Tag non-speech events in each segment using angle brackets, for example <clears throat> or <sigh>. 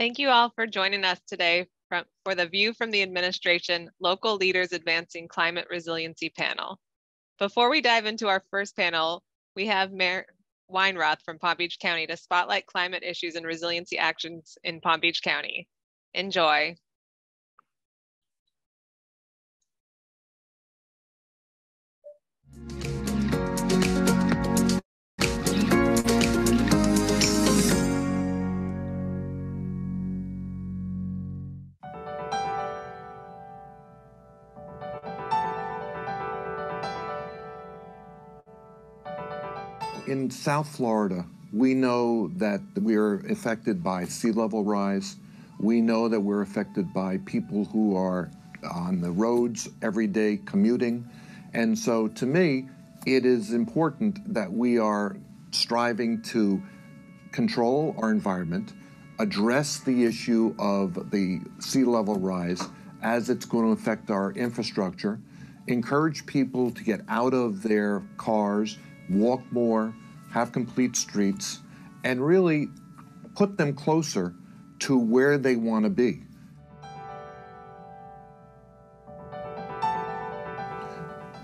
Thank you all for joining us today for the View from the Administration Local Leaders Advancing Climate Resiliency panel. Before we dive into our first panel, we have Mayor Weinroth from Palm Beach County to spotlight climate issues and resiliency actions in Palm Beach County. Enjoy. In South Florida, we know that we are affected by sea level rise. We know that we're affected by people who are on the roads every day commuting. And so to me, it is important that we are striving to control our environment, address the issue of the sea level rise as it's going to affect our infrastructure, encourage people to get out of their cars, walk more, have complete streets, and really put them closer to where they want to be.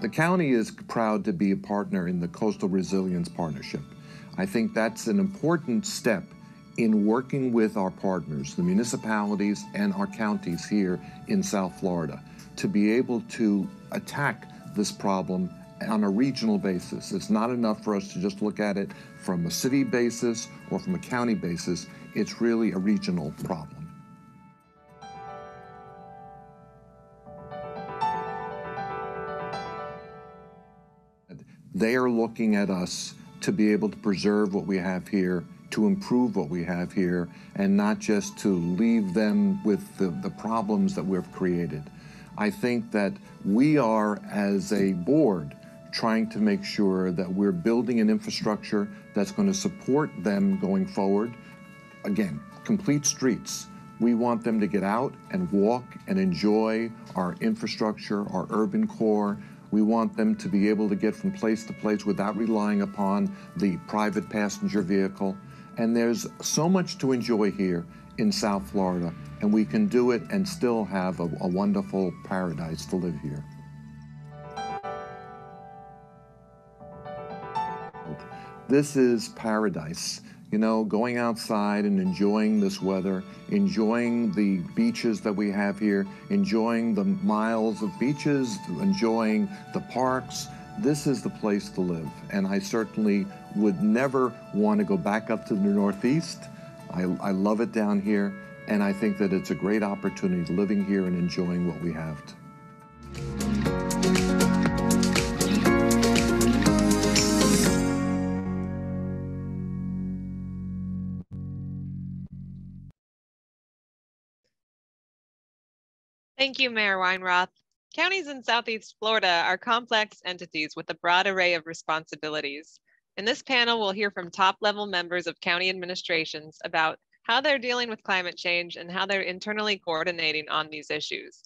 The county is proud to be a partner in the Coastal Resilience Partnership. I think that's an important step in working with our partners, the municipalities and our counties here in South Florida, to be able to attack this problem on a regional basis. It's not enough for us to just look at it from a city basis or from a county basis. It's really a regional problem. They are looking at us to be able to preserve what we have here, to improve what we have here, and not just to leave them with the, the problems that we've created. I think that we are, as a board, trying to make sure that we're building an infrastructure that's going to support them going forward. Again, complete streets. We want them to get out and walk and enjoy our infrastructure, our urban core. We want them to be able to get from place to place without relying upon the private passenger vehicle. And there's so much to enjoy here in South Florida, and we can do it and still have a, a wonderful paradise to live here. This is paradise. You know, going outside and enjoying this weather, enjoying the beaches that we have here, enjoying the miles of beaches, enjoying the parks. This is the place to live. And I certainly would never want to go back up to the Northeast. I, I love it down here. And I think that it's a great opportunity living here and enjoying what we have. Thank you, Mayor Weinroth. Counties in Southeast Florida are complex entities with a broad array of responsibilities. In this panel, we'll hear from top level members of county administrations about how they're dealing with climate change and how they're internally coordinating on these issues.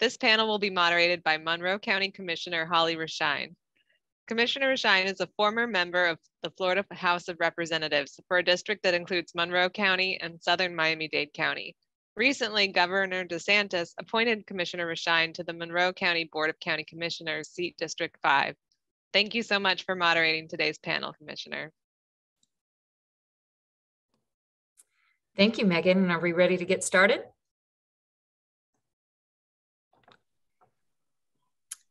This panel will be moderated by Monroe County Commissioner Holly Raschein. Commissioner Raschein is a former member of the Florida House of Representatives for a district that includes Monroe County and Southern Miami-Dade County. Recently, Governor DeSantis appointed Commissioner Raschein to the Monroe County Board of County Commissioners, seat District 5. Thank you so much for moderating today's panel, Commissioner. Thank you, Megan. Are we ready to get started?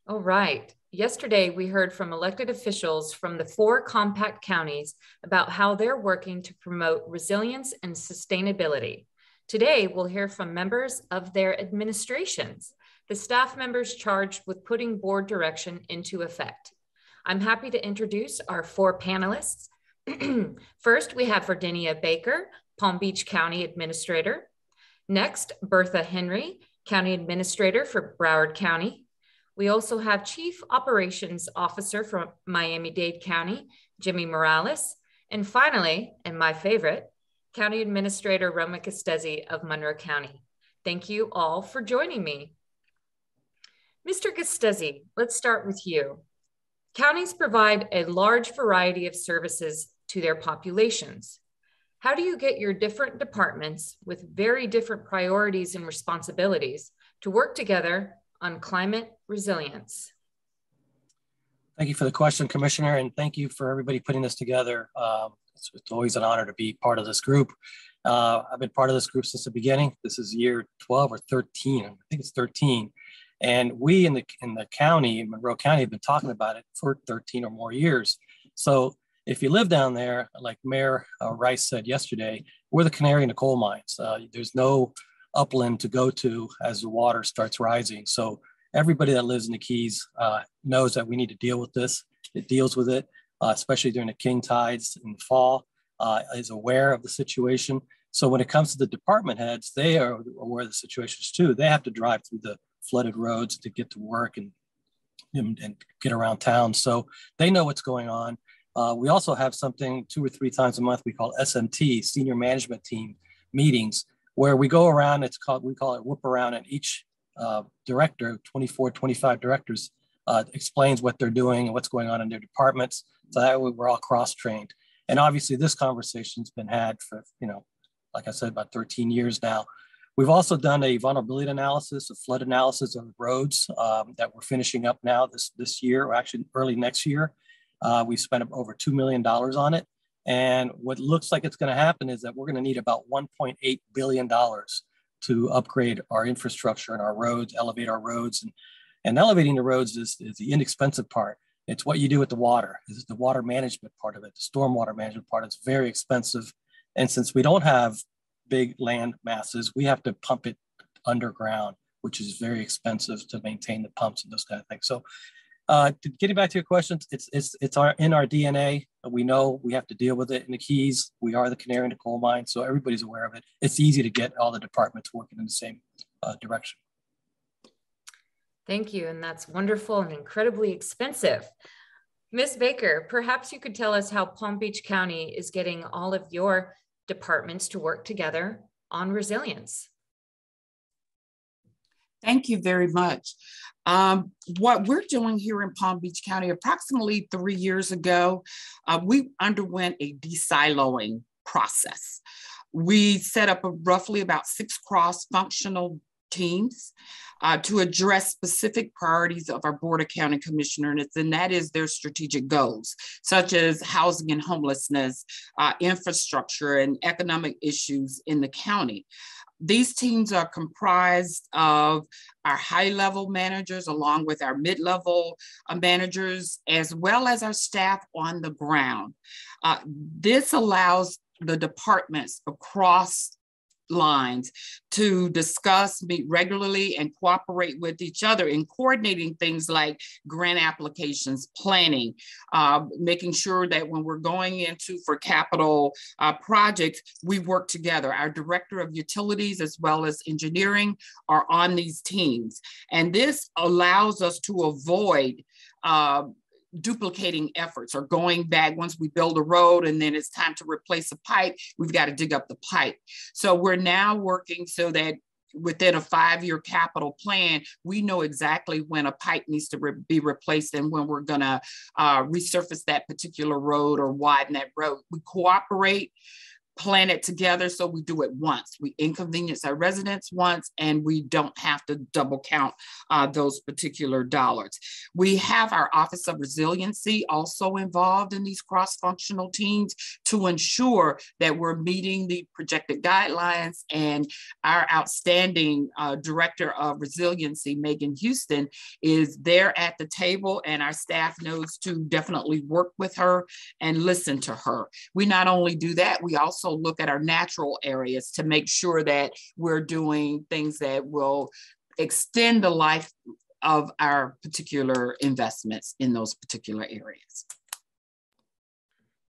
All right. Yesterday, we heard from elected officials from the four compact counties about how they're working to promote resilience and sustainability. Today, we'll hear from members of their administrations, the staff members charged with putting board direction into effect. I'm happy to introduce our four panelists. <clears throat> First, we have Verdenia Baker, Palm Beach County Administrator. Next, Bertha Henry, County Administrator for Broward County. We also have Chief Operations Officer from Miami-Dade County, Jimmy Morales. And finally, and my favorite, County Administrator Roma Gastesi of Monroe County. Thank you all for joining me. Mr. Gastesi, let's start with you. Counties provide a large variety of services to their populations. How do you get your different departments with very different priorities and responsibilities to work together on climate resilience? Thank you for the question, Commissioner, and thank you for everybody putting this together. Um, it's, it's, always an honor to be part of this group. Uh, I've been part of this group since the beginning. This is year 12 or 13. I think it's 13. And we in the in the county, Monroe County, have been talking about it for 13 or more years. So if you live down there, like Mayor uh, Rice said yesterday, we're the canary in the coal mines. Uh, there's no upland to go to as the water starts rising. So everybody that lives in the Keys uh, knows that we need to deal with this. It deals with it, uh, especially during the king tides in the fall, uh, is aware of the situation. So when it comes to the department heads, they are aware of the situations too. They have to drive through the flooded roads to get to work and, and, and get around town. So they know what's going on. Uh, we also have something two or three times a month we call SMT, Senior Management Team meetings, where we go around, it's called, we call it whoop around, and each uh, director, 24, 25 directors, uh, explains what they're doing and what's going on in their departments. So that way we're all cross-trained. And obviously this conversation's been had for, you know, like I said, about 13 years now. We've also done a vulnerability analysis, a flood analysis of roads um, that we're finishing up now this, this year, or actually early next year. Uh, we spent over $2 million on it. And what looks like it's going to happen is that we're going to need about $1.8 billion to upgrade our infrastructure and our roads, elevate our roads. And, and elevating the roads is, is the inexpensive part. It's what you do with the water. Is the water management part of it. The stormwater management part is very expensive. And since we don't have big land masses, we have to pump it underground, which is very expensive to maintain the pumps and those kind of things. So uh, getting back to your questions, it's it's it's our in our DNA. We know we have to deal with it in the Keys. We are the canary in the coal mine, so everybody's aware of it. It's easy to get all the departments working in the same uh, direction. Thank you, and that's wonderful and incredibly expensive. Ms. Baker, perhaps you could tell us how Palm Beach County is getting all of your departments to work together on resilience. Thank you very much. Um, what we're doing here in Palm Beach County, approximately three years ago, uh, we underwent a desiloing process. We set up roughly about six cross-functional teams uh, to address specific priorities of our Board of County Commissioners, and that is their strategic goals, such as housing and homelessness, uh, infrastructure, and economic issues in the county. These teams are comprised of our high level managers, along with our mid level uh, managers, as well as our staff on the ground. Uh, this allows the departments across lines to discuss, meet regularly, and cooperate with each other in coordinating things like grant applications, planning, uh, making sure that when we're going into for capital uh, projects, we work together. Our director of utilities as well as engineering are on these teams. And this allows us to avoid uh, duplicating efforts or going back once we build a road and then it's time to replace a pipe, we've got to dig up the pipe. So we're now working so that within a five-year capital plan, we know exactly when a pipe needs to re be replaced and when we're gonna uh, resurface that particular road or widen that road. We cooperate plan it together so we do it once. We inconvenience our residents once and we don't have to double count uh, those particular dollars. We have our Office of Resiliency also involved in these cross-functional teams to ensure that we're meeting the projected guidelines and our outstanding uh, Director of Resiliency, Megan Houston, is there at the table and our staff knows to definitely work with her and listen to her. We not only do that, we also look at our natural areas to make sure that we're doing things that will extend the life of our particular investments in those particular areas.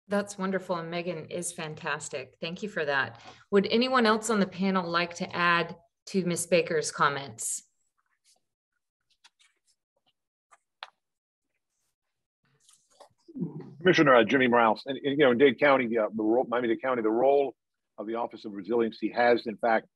That's wonderful. And Megan is fantastic. Thank you for that. Would anyone else on the panel like to add to Ms. Baker's comments? Commissioner uh, Jimmy Morales, and, and, you know, in Dade County, the, uh, the role, Miami-Dade County, the role of the Office of Resiliency has, in fact,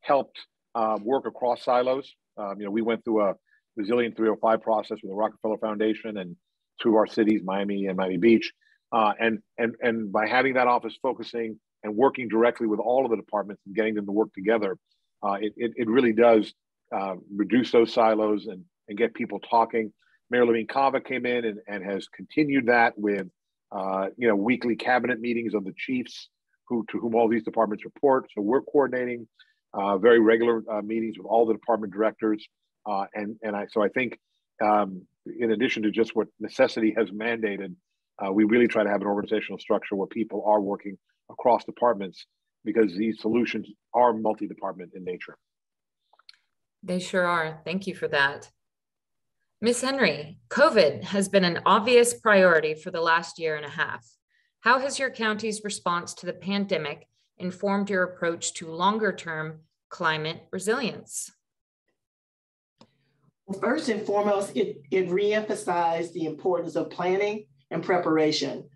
helped uh, work across silos. Um, you know, we went through a Resilient 305 process with the Rockefeller Foundation and two of our cities, Miami and Miami Beach, uh, and and and by having that office focusing and working directly with all of the departments and getting them to work together, uh, it, it, it, really does uh, reduce those silos and, and get people talking. Mayor Levine Cava came in and, and has continued that with uh, you know weekly cabinet meetings of the chiefs who to whom all these departments report. So we're coordinating uh, very regular uh, meetings with all the department directors, uh, and and I so I think um, in addition to just what necessity has mandated, uh, we really try to have an organizational structure where people are working across departments because these solutions are multi-department in nature. They sure are. Thank you for that. Ms. Henry, COVID has been an obvious priority for the last year and a half. How has your county's response to the pandemic informed your approach to longer term climate resilience? Well, first and foremost, it, it reemphasized the importance of planning and preparation.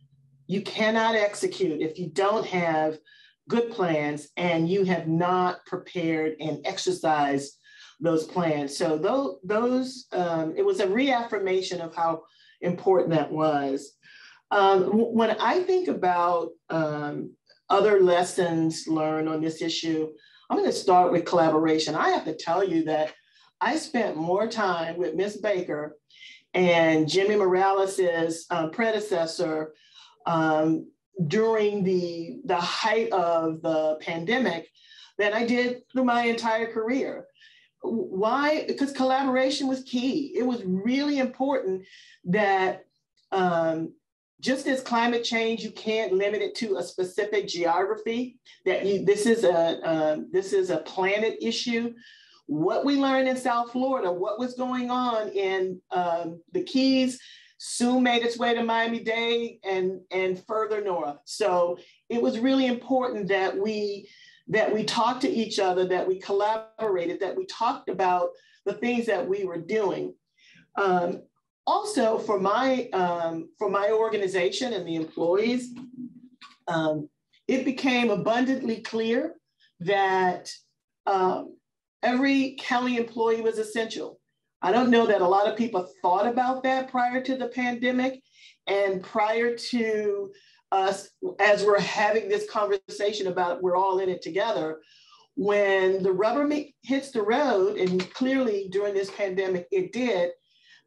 You cannot execute if you don't have good plans and you have not prepared and exercised those plans. So those, those um, it was a reaffirmation of how important that was. Um, when I think about um, other lessons learned on this issue, I'm going to start with collaboration. I have to tell you that I spent more time with Ms. Baker and Jimmy Morales's um, predecessor um, during the, the height of the pandemic than I did through my entire career. Why? Because collaboration was key. It was really important that um, just as climate change, you can't limit it to a specific geography. That you this is a uh, this is a planet issue. What we learned in South Florida, what was going on in um, the Keys, soon made its way to Miami Dade and and further north. So it was really important that we that we talked to each other, that we collaborated, that we talked about the things that we were doing. Um, also for my um, for my organization and the employees, um, it became abundantly clear that um, every county employee was essential. I don't know that a lot of people thought about that prior to the pandemic and prior to us as we're having this conversation about we're all in it together. When the rubber hits the road, and clearly during this pandemic it did,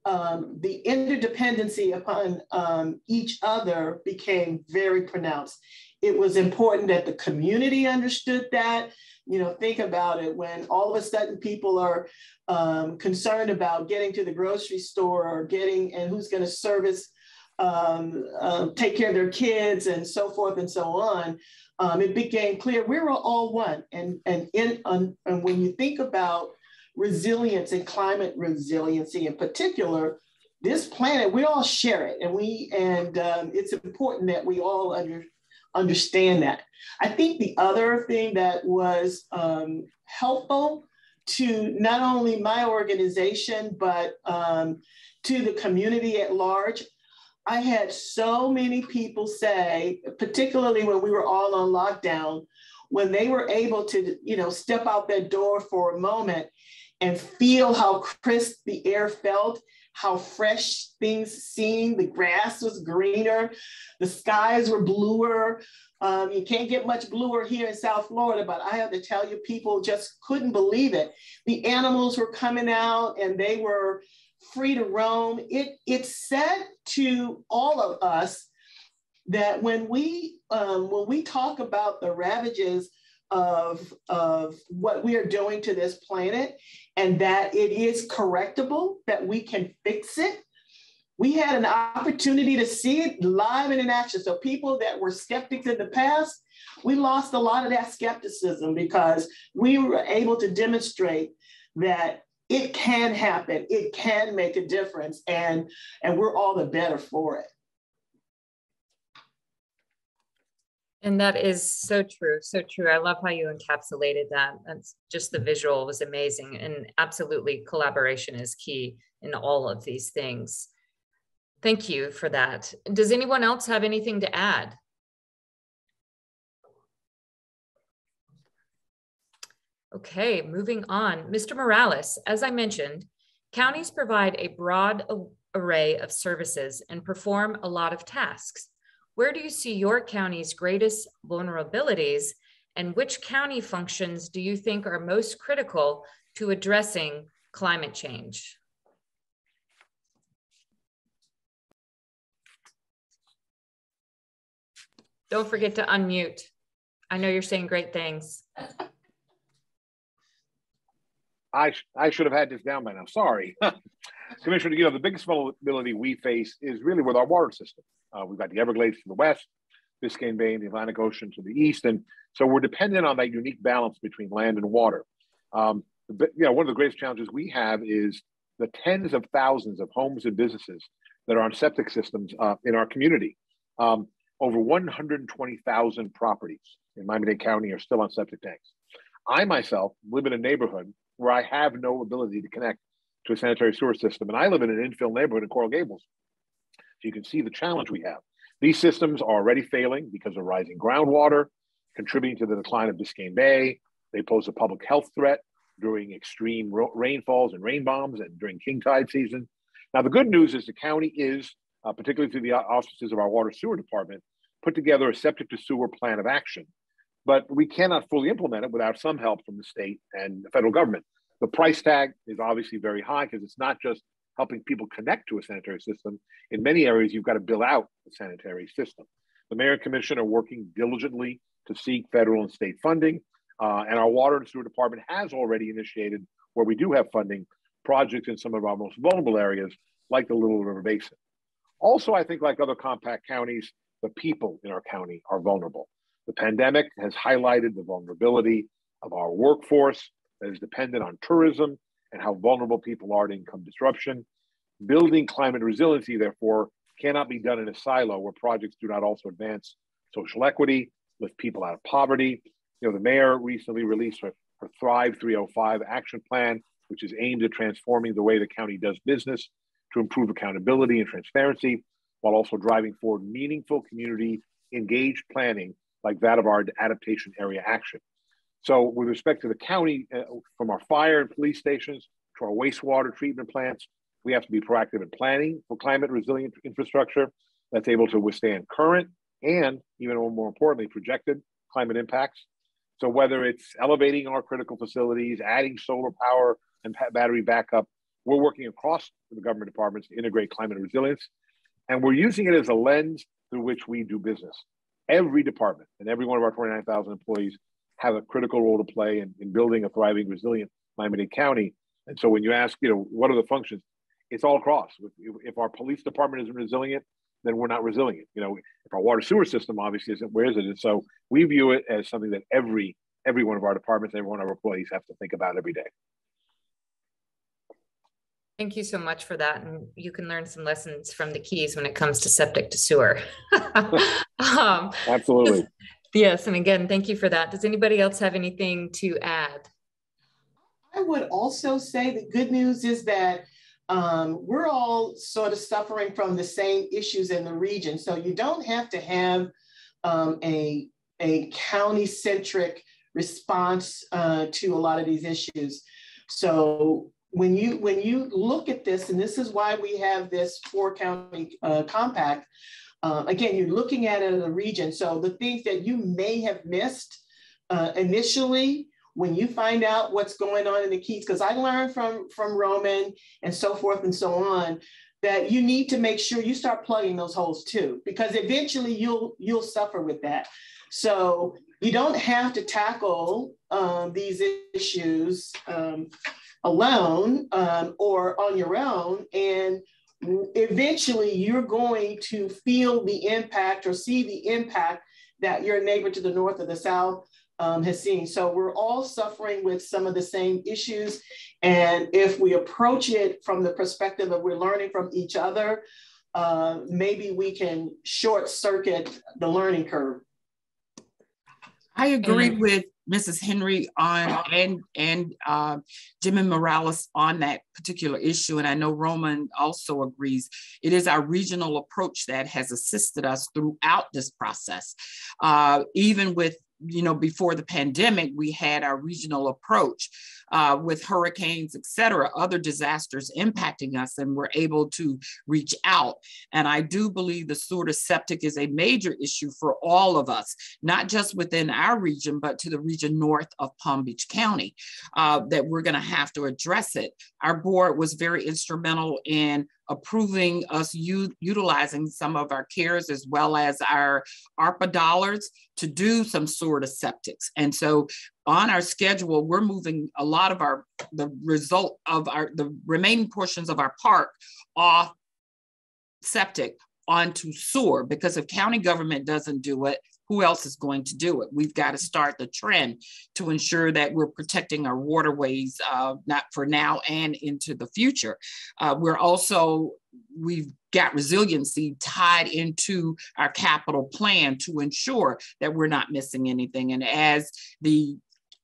um, the interdependency upon um, each other became very pronounced. It was important that the community understood that. You know, think about it when all of a sudden people are um, concerned about getting to the grocery store or getting and who's going to service, um, uh, take care of their kids and so forth and so on. Um, it became clear we were all one. And, and, in, and when you think about resilience and climate resiliency in particular, this planet, we all share it. And we and um, it's important that we all under, understand that. I think the other thing that was um, helpful to not only my organization, but um, to the community at large, I had so many people say, particularly when we were all on lockdown, when they were able to, you know, step out that door for a moment and feel how crisp the air felt, how fresh things seemed. The grass was greener, the skies were bluer. Um, you can't get much bluer here in South Florida, but I have to tell you, people just couldn't believe it. The animals were coming out and they were free to roam. It, it said to all of us that when we, um, when we talk about the ravages of, of what we are doing to this planet and that it is correctable, that we can fix it. We had an opportunity to see it live and in action. So people that were skeptics in the past, we lost a lot of that skepticism because we were able to demonstrate that it can happen, it can make a difference, and, and we're all the better for it. And that is so true, so true. I love how you encapsulated that. That's just the visual was amazing. And absolutely, collaboration is key in all of these things. Thank you for that. Does anyone else have anything to add? Okay, moving on. Mr. Morales, as I mentioned, counties provide a broad array of services and perform a lot of tasks. Where do you see your county's greatest vulnerabilities and which county functions do you think are most critical to addressing climate change? Don't forget to unmute. I know you're saying great things. <laughs> I, I should have had this down by now. Sorry. <laughs> Commissioner, you know, the biggest vulnerability we face is really with our water system. Uh, we've got the Everglades to the west, Biscayne Bay and the Atlantic Ocean to the east. And so we're dependent on that unique balance between land and water. Um, but, you know, one of the greatest challenges we have is the tens of thousands of homes and businesses that are on septic systems uh, in our community. Um, over 120,000 properties in Miami-Dade County are still on septic tanks. I myself live in a neighborhood where I have no ability to connect to a sanitary sewer system. And I live in an infill neighborhood in Coral Gables. So you can see the challenge we have. These systems are already failing because of rising groundwater, contributing to the decline of Biscayne Bay. They pose a public health threat during extreme rainfalls and rain bombs and during king tide season. Now, the good news is the county is, uh, particularly through the offices of our water sewer department, put together a septic to sewer plan of action. But we cannot fully implement it without some help from the state and the federal government. The price tag is obviously very high because it's not just helping people connect to a sanitary system. In many areas, you've got to build out the sanitary system. The mayor and commission are working diligently to seek federal and state funding. Uh, and our water and sewer department has already initiated, where we do have funding, projects in some of our most vulnerable areas, like the Little River Basin. Also, I think, like other compact counties, the people in our county are vulnerable. The pandemic has highlighted the vulnerability of our workforce that is dependent on tourism and how vulnerable people are to income disruption. Building climate resiliency, therefore, cannot be done in a silo where projects do not also advance social equity, lift people out of poverty. You know, the mayor recently released her, her Thrive 305 action plan, which is aimed at transforming the way the county does business to improve accountability and transparency, while also driving forward meaningful community engaged planning like that of our adaptation area action. So, with respect to the county, uh, from our fire and police stations to our wastewater treatment plants, we have to be proactive in planning for climate resilient infrastructure that's able to withstand current and, even more importantly, projected climate impacts. So, whether it's elevating our critical facilities, adding solar power and battery backup, we're working across the government departments to integrate climate resilience. And we're using it as a lens through which we do business. Every department and every one of our 29,000 employees have a critical role to play in, in building a thriving, resilient Miami-Dade County. And so when you ask, you know, what are the functions? It's all across. If, our police department isn't resilient, then we're not resilient. You know, if our water sewer system obviously isn't, where is it? And so we view it as something that every every one of our departments, every one of our employees have to think about every day. Thank you so much for that. And you can learn some lessons from the keys when it comes to septic to sewer. <laughs> um, Absolutely. Yes, and again, thank you for that. Does anybody else have anything to add? I would also say the good news is that um, we're all sort of suffering from the same issues in the region. So you don't have to have um, a, a county centric response uh, to a lot of these issues. So when you when you look at this, and this is why we have this four county uh, compact, um, again, you're looking at it as a region. So the things that you may have missed uh, initially, when you find out what's going on in the keys, because I learned from, from Roman and so forth and so on, that you need to make sure you start plugging those holes too, because eventually you'll you'll suffer with that. So you don't have to tackle um, these issues um, alone um, or on your own. And eventually you're going to feel the impact or see the impact that your neighbor to the north or the south um, has seen. So we're all suffering with some of the same issues. And if we approach it from the perspective of we're learning from each other, uh, maybe we can short circuit the learning curve. I agree with Mrs. Henry on and and uh, Jimmy Morales on that particular issue, and I know Roman also agrees. It is our regional approach that has assisted us throughout this process, uh, even with you know, before the pandemic, we had our regional approach uh, with hurricanes, et cetera, other disasters impacting us, and we're able to reach out. And I do believe the sewer to septic is a major issue for all of us, not just within our region, but to the region north of Palm Beach County, uh, that we're going to have to address it. Our board was very instrumental in approving us utilizing some of our CARES as well as our ARPA dollars to do some sort of septics. And so on our schedule, we're moving a lot of our, the result of our, the remaining portions of our park off septic onto sewer because if county government doesn't do it, who else is going to do it? We've got to start the trend to ensure that we're protecting our waterways, uh, not for now and into the future. Uh, we're also, we've got resiliency tied into our capital plan to ensure that we're not missing anything. And as the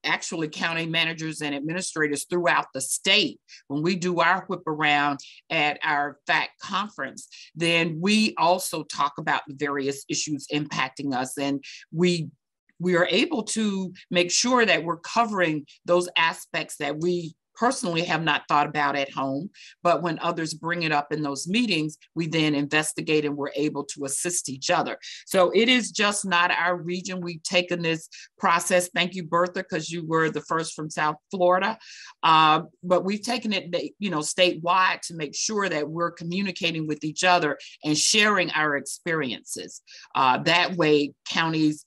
actually county managers and administrators throughout the state, when we do our whip around at our FACT conference, then we also talk about the various issues impacting us. And we we are able to make sure that we're covering those aspects that we personally have not thought about at home. But when others bring it up in those meetings, we then investigate and we're able to assist each other. So it is just not our region. We've taken this process. Thank you, Bertha, because you were the first from South Florida. Uh, but we've taken it, you know, statewide to make sure that we're communicating with each other and sharing our experiences. Uh, that way, counties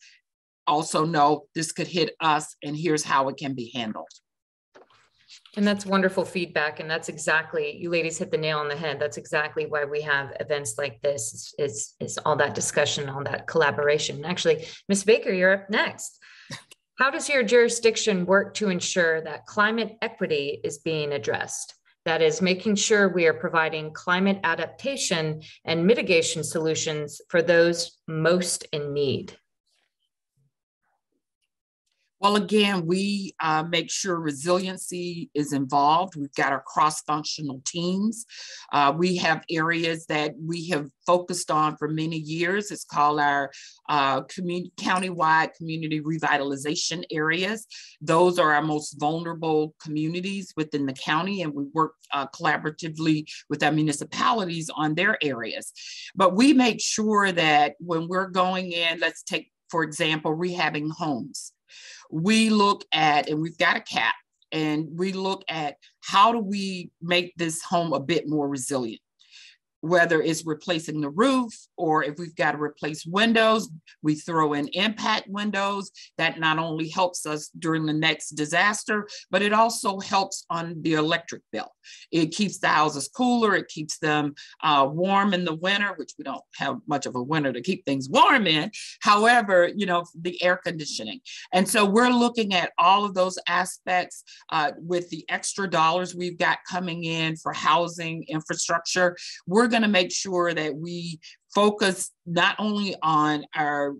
also know this could hit us and here's how it can be handled. And that's wonderful feedback. And that's exactly, you ladies hit the nail on the head. That's exactly why we have events like this is, is all that discussion, all that collaboration. Actually, Ms. Baker, you're up next. <laughs> How does your jurisdiction work to ensure that climate equity is being addressed? That is making sure we are providing climate adaptation and mitigation solutions for those most in need. Well, again, we uh, make sure resiliency is involved. We've got our cross functional teams. Uh, we have areas that we have focused on for many years. It's called our uh, community, countywide community revitalization areas. Those are our most vulnerable communities within the county, and we work uh, collaboratively with our municipalities on their areas. But we make sure that when we're going in, let's take, for example, rehabbing homes we look at, and we've got a cap, and we look at how do we make this home a bit more resilient whether it's replacing the roof or if we've got to replace windows, we throw in impact windows. That not only helps us during the next disaster, but it also helps on the electric bill. It keeps the houses cooler, it keeps them uh, warm in the winter, which we don't have much of a winter to keep things warm in. However, you know, the air conditioning. And so we're looking at all of those aspects uh, with the extra dollars we've got coming in for housing infrastructure. We're we're going to make sure that we focus not only on our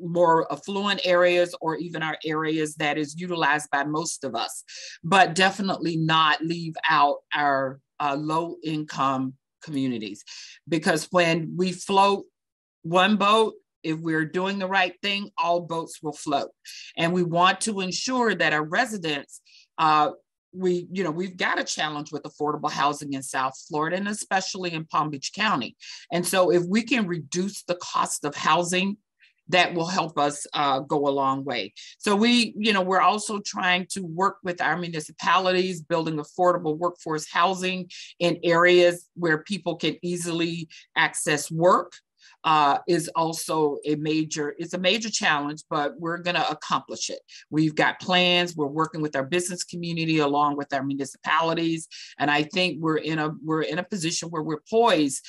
more affluent areas or even our areas that is utilized by most of us, but definitely not leave out our uh, low income communities. Because when we float one boat, if we're doing the right thing, all boats will float. And we want to ensure that our residents uh, we, you know, we've got a challenge with affordable housing in South Florida and especially in Palm Beach County. And so if we can reduce the cost of housing, that will help us uh, go a long way. So we, you know, we're also trying to work with our municipalities, building affordable workforce housing in areas where people can easily access work uh, is also a major, it's a major challenge, but we're going to accomplish it. We've got plans. We're working with our business community along with our municipalities. And I think we're in a, we're in a position where we're poised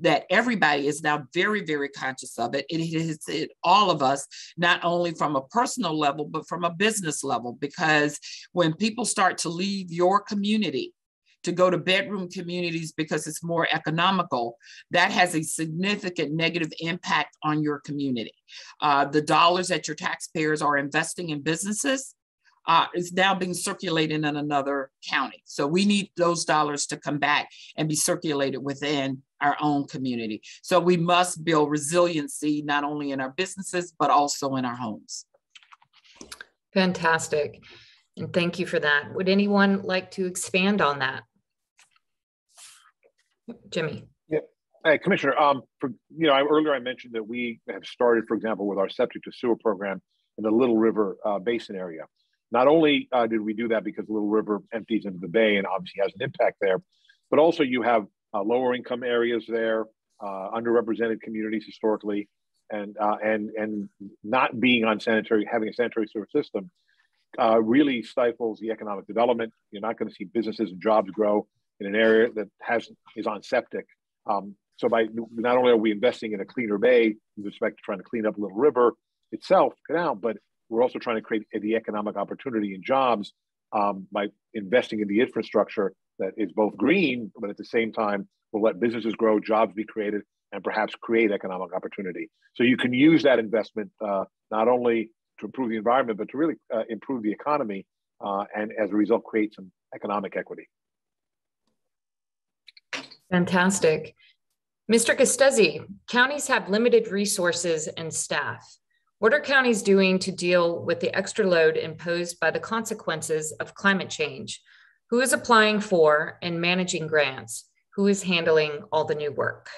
that everybody is now very, very conscious of it. It hits it, all of us, not only from a personal level, but from a business level, because when people start to leave your community, to go to bedroom communities because it's more economical, that has a significant negative impact on your community. Uh, the dollars that your taxpayers are investing in businesses uh, is now being circulated in another county. So we need those dollars to come back and be circulated within our own community. So we must build resiliency not only in our businesses, but also in our homes. Fantastic. And thank you for that. Would anyone like to expand on that? Jimmy. Yeah, hey, Commissioner. Um, for you know, I, earlier I mentioned that we have started, for example, with our septic to sewer program in the Little River uh, Basin area. Not only uh, did we do that because the Little River empties into the bay and obviously has an impact there, but also you have uh, lower income areas there, uh, underrepresented communities historically, and uh, and and not being on sanitary, having a sanitary sewer system, uh, really stifles the economic development. You're not going to see businesses and jobs grow in an area that has is on septic. Um, so by not only are we investing in a cleaner bay with respect to trying to clean up Little River itself, canal, but we're also trying to create the economic opportunity and jobs um, by investing in the infrastructure that is both green, but at the same time will let businesses grow, jobs be created, and perhaps create economic opportunity. So you can use that investment uh, not only to improve the environment, but to really uh, improve the economy, uh, and as a result, create some economic equity. Fantastic. Mr. Gastesi, counties have limited resources and staff. What are counties doing to deal with the extra load imposed by the consequences of climate change? Who is applying for and managing grants? Who is handling all the new work?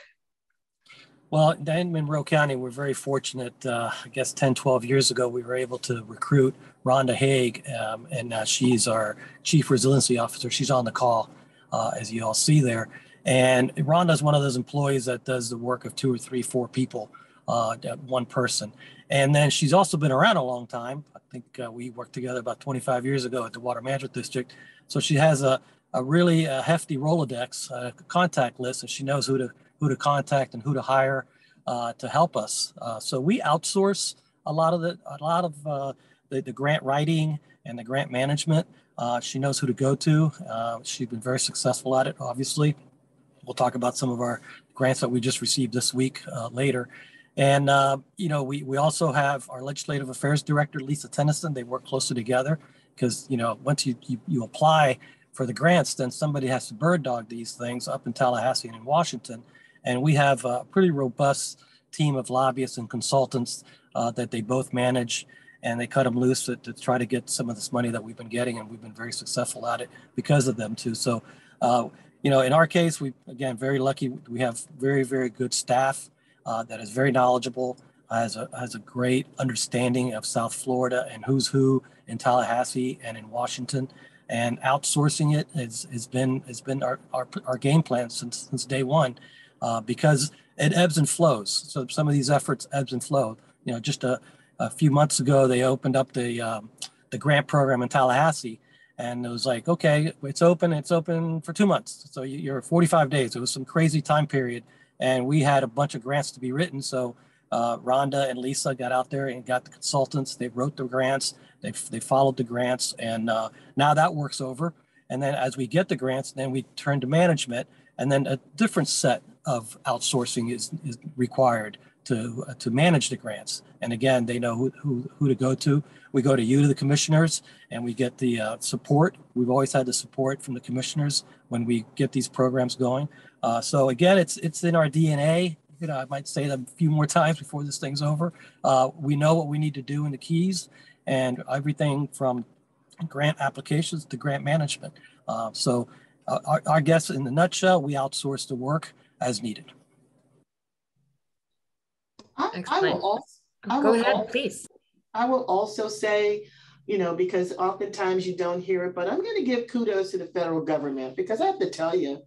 Well, in Monroe County, we're very fortunate. Uh, I guess 10, 12 years ago, we were able to recruit Rhonda Haag, um, and uh, she's our Chief Resiliency Officer. She's on the call, uh, as you all see there. And Rhonda's one of those employees that does the work of two or three, four people, uh, one person. And then she's also been around a long time. I think uh, we worked together about 25 years ago at the Water Management District. So she has a, a really a uh, hefty Rolodex, a contact list, and she knows who to who to contact and who to hire uh, to help us. Uh, so we outsource a lot of the a lot of uh, the, the grant writing and the grant management. Uh, she knows who to go to. she's been very successful at it, obviously. We'll talk about some of our grants that we just received this week later. And, uh, you know, we, we also have our legislative affairs director, Lisa Tennyson. They work closely together because, you know, once you, you, you, apply for the grants, then somebody has to bird dog these things up in Tallahassee and in Washington. And we have a pretty robust team of lobbyists and consultants uh, that they both manage and they cut them loose to, to, try to get some of this money that we've been getting. And we've been very successful at it because of them too. So, uh, you know, in our case, we, again, very lucky. We have very, very good staff uh, that is very knowledgeable, has a, has a great understanding of South Florida and who's who in Tallahassee and in Washington. And outsourcing it has, has been has been our, our, our game plan since since day one, uh, because it ebbs and flows. So some of these efforts ebbs and flow. You know, just a, a few months ago, they opened up the um, the grant program in Tallahassee, and it was like, okay, it's open. It's open for two months. So you're 45 days. It was some crazy time period and we had a bunch of grants to be written. So uh, Rhonda and Lisa got out there and got the consultants. They wrote the grants. They they followed the grants, and uh, now that work's over. And then as we get the grants, then we turn to management, and then a different set of outsourcing is, is required to uh, to manage the grants. And again, they know who, who, who to go to. We go to you to the commissioners, and we get the uh, support. We've always had the support from the commissioners when we get these programs going. Uh, so again, it's it's in our DNA. You know, I might say that a few more times before this thing's over. Uh, we know what we need to do in the keys, and everything from grant applications to grant management. Uh, so, uh, our, our guess in the nutshell, we outsource the work as needed. I, I will also, I Go will ahead, also, please. I will also say, you know, because oftentimes you don't hear it, but I'm going to give kudos to the federal government because I have to tell you,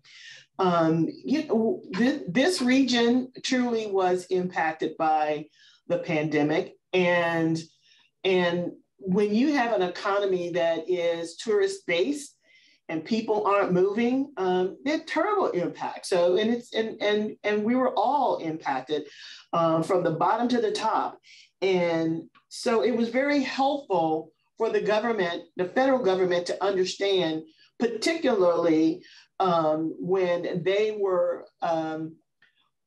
um, you know, th- this region truly was impacted by the pandemic, and and when you have an economy that is tourist based and people aren't moving, um, they're terrible impact. So and it's and and and we were all impacted um, from the bottom to the top, and so it was very helpful for the government, the federal government, to understand, particularly um, when they were um,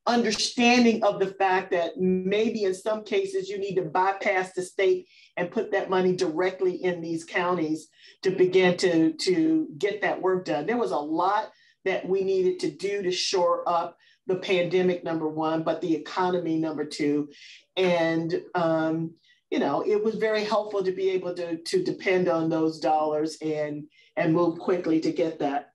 understanding of the fact that maybe in some cases you need to bypass the state and put that money directly in these counties to begin to, to get that work done. There was a lot that we needed to do to shore up the pandemic, number one, but the economy, number two. And um, you know, it was very helpful to be able to, to depend on those dollars and, and move quickly to get that.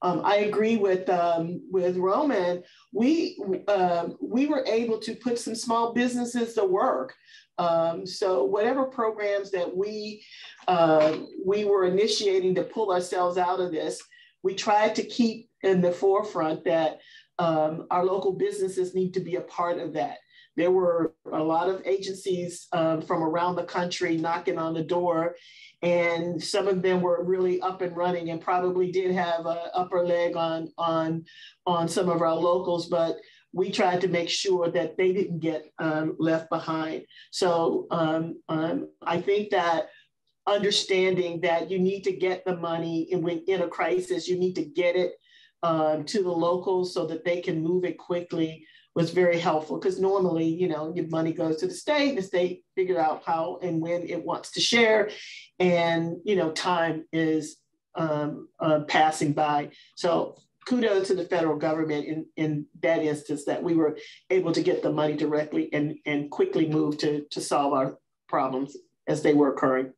Um, I agree with um, with Roman. We uh, we were able to put some small businesses to work. Um, so whatever programs that we uh, we were initiating to pull ourselves out of this, we tried to keep in the forefront that um, our local businesses need to be a part of that. There were a lot of agencies um, from around the country knocking on the door, and some of them were really up and running and probably did have an upper leg on, on, on some of our locals, but we tried to make sure that they didn't get um, left behind. So um, um, I think that understanding that you need to get the money and when in a crisis, you need to get it um, to the locals so that they can move it quickly was very helpful because normally, you know, your money goes to the state, the state figure out how and when it wants to share, and you know, time is um, uh, passing by. So kudos to the federal government in, in that instance that we were able to get the money directly and, and quickly move to, to solve our problems as they were occurring.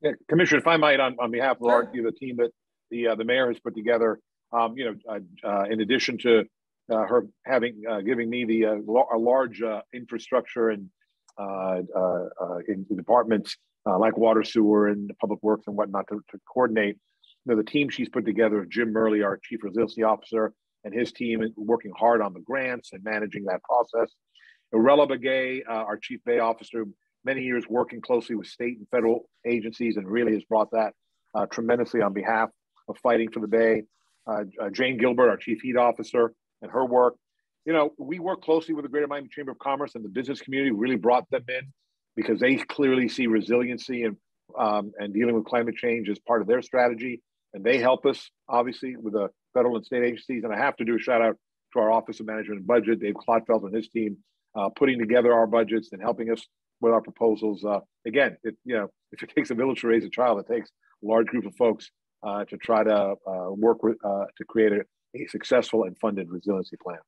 Yeah, Commissioner, if I might, on, on behalf of our, the team that the uh, the mayor has put together, um, you know, uh, uh, in addition to uh, her having uh, giving me the uh, a large infrastructure and in departments like water, sewer, and public works and whatnot to, to coordinate. You know, the team she's put together, Jim Murley, our chief resiliency officer, and his team working hard on the grants and managing that process. Irela Bagué, our chief bay officer, many years working closely with state and federal agencies and really has brought that uh, tremendously on behalf of fighting for the Bay. Uh, uh, Jane Gilbert, our chief heat officer, and her work. You know, we work closely with the Greater Miami Chamber of Commerce and the business community. Really brought them in because they clearly see resiliency and um, and dealing with climate change as part of their strategy, and they help us obviously with the federal and state agencies. And I have to do a shout out to our Office of Management and Budget, Dave Clodfelter and his team, uh, putting together our budgets and helping us with our proposals. Uh, again, it, you know, if it takes a village to raise a child, it takes a large group of folks uh, to try to uh, work with uh, to create a, a successful and funded resiliency plan.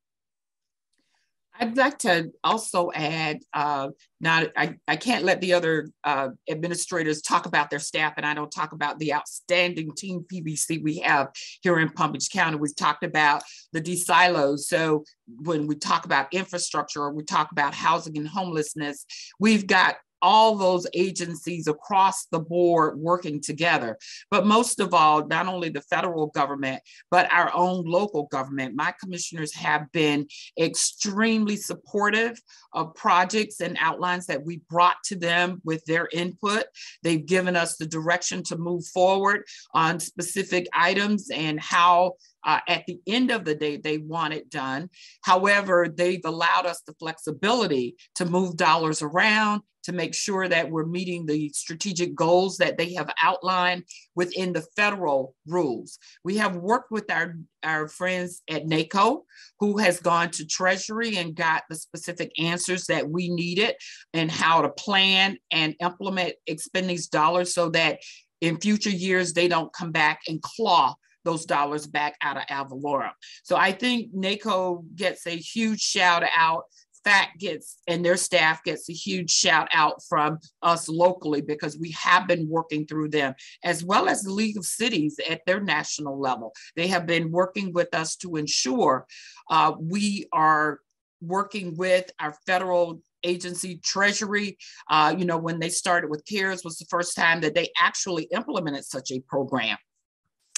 I'd like to also add, uh, now I, I can't let the other uh, administrators talk about their staff and I don't talk about the outstanding team PBC we have here in Palm Beach County. We've talked about the D-silos. So when we talk about infrastructure or we talk about housing and homelessness, we've got all those agencies across the board working together. But most of all, not only the federal government, but our own local government. My commissioners have been extremely supportive of projects and outlines that we brought to them with their input. They've given us the direction to move forward on specific items and how uh, at the end of the day, they want it done. However, they've allowed us the flexibility to move dollars around to make sure that we're meeting the strategic goals that they have outlined within the federal rules. We have worked with our, our friends at NACO, who has gone to Treasury and got the specific answers that we needed and how to plan and implement expend these dollars so that in future years they don't come back and claw those dollars back out of Ad Valorem. So I think NACO gets a huge shout out FACT gets and their staff gets a huge shout out from us locally because we have been working through them, as well as the League of Cities at their national level. They have been working with us to ensure uh, we are working with our federal agency treasury uh, you know when they started with cares was the first time that they actually implemented such a program